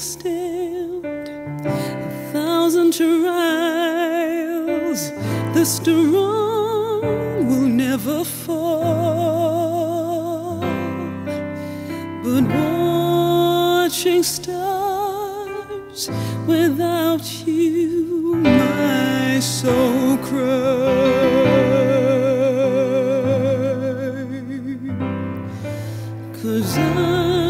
stand a thousand trials. The strong will never fall, but watching stars without you, my soul cries. Cause I'm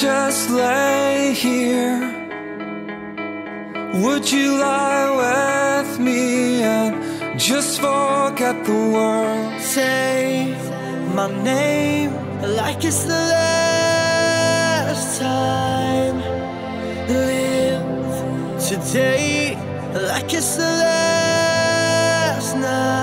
just lay here, would you lie with me and just forget the world? Say my name like it's the last time. Live today like it's the last night.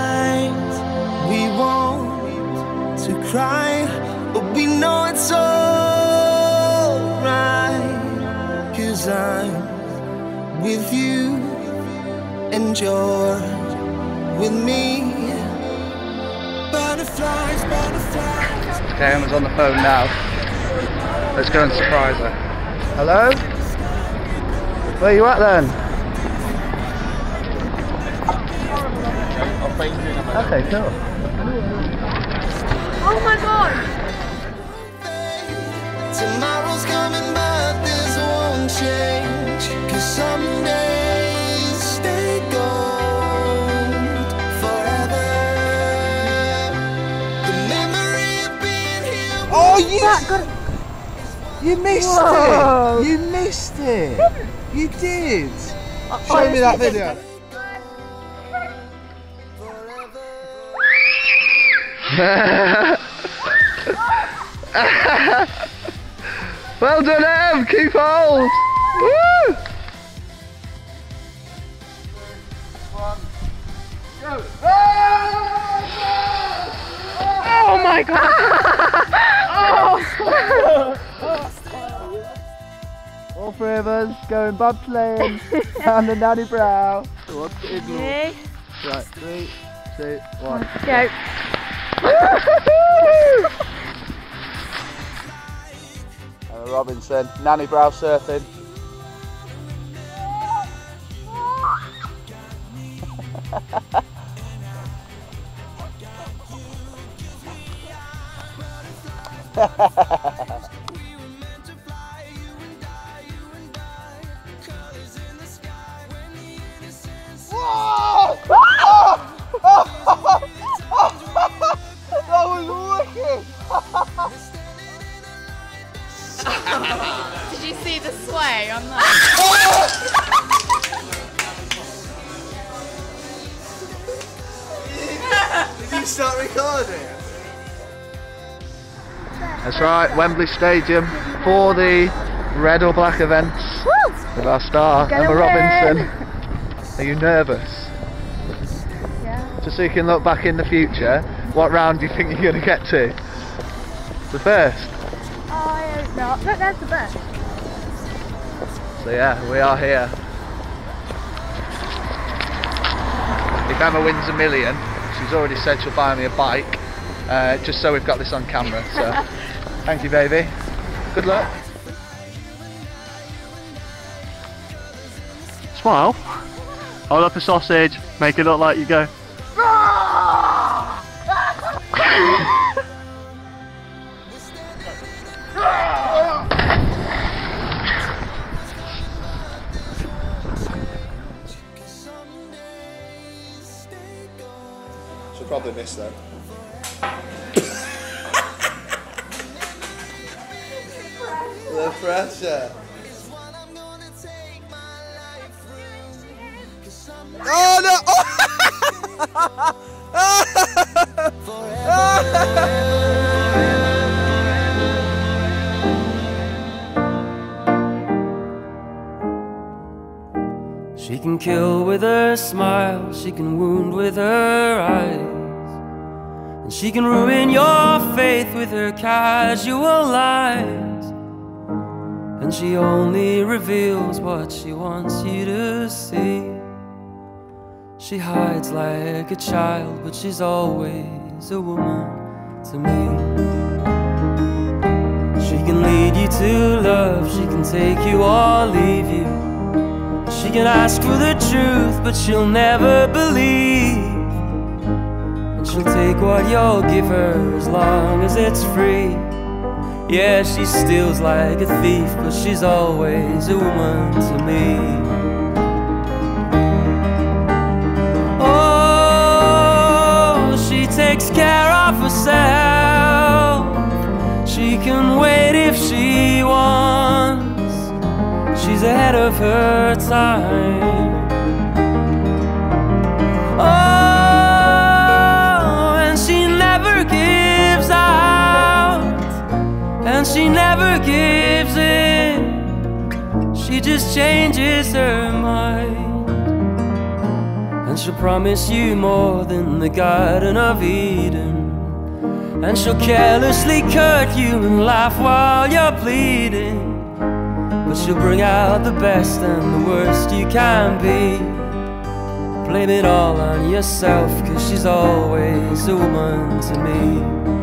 With you and you're with me. Butterflies, butterflies. Okay, Emma's on the phone now. Let's go and surprise her. Hello? Where are you at then? Okay, cool. Oh my god! Tomorrow's coming, but That got you missed Whoa. it. You missed it. You did. Show me that video. well done, Em! Keep hold! Woo! Oh my god! All three of us going bobsleighing down the Nanny Brow. towards the igloo. Okay, Right, three, two, one. go. Emma Robinson, Nanny Brow surfing. That was wicked. Did you see the sway on that? Did you start recording? That's right, Wembley Stadium for the red or black events with our star Emma win. Robinson. Are you nervous? Yeah. Just so you can look back in the future, what round do you think you're going to get to? The first. I hope not. Look, there's the bus. So yeah, we are here. If Emma wins a million, she's already said she'll buy me a bike, uh, just so we've got this on camera. So thank you, baby. Good luck. Smile. Hold up a sausage. Make it look like you go. She'll probably miss that. The pressure. Oh no! She can kill with her smile, she can wound with her eyes. And she can ruin your faith with her casual lies. And she only reveals what she wants you to see. She hides like a child, but she's always a woman to me. She can lead you to love, she can take you or leave you. She can ask for the truth, but she'll never believe. And she'll take what you'll give her as long as it's free. Yeah, she steals like a thief, but she's always a woman to me. Oh, she takes care of herself. She can wait if she wants. She's ahead of her time. She never gives in. She just changes her mind. And she'll promise you more than the Garden of Eden. And she'll carelessly cut you and laugh while you're bleeding. But she'll bring out the best and the worst you can be. Blame it all on yourself, cause she's always a woman to me.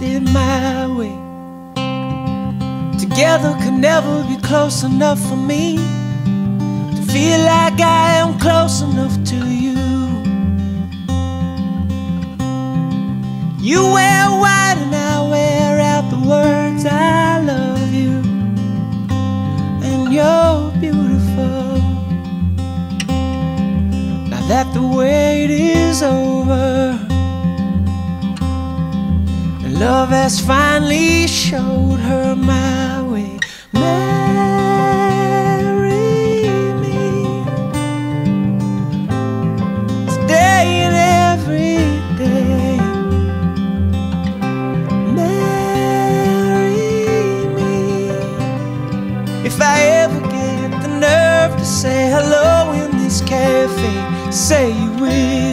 my way. Together could never be close enough for me to feel like I am close enough to you. You wear white and I wear out love has finally showed her my way. Marry me today and every day. Marry me if I ever get the nerve to say hello in this cafe. Say you will.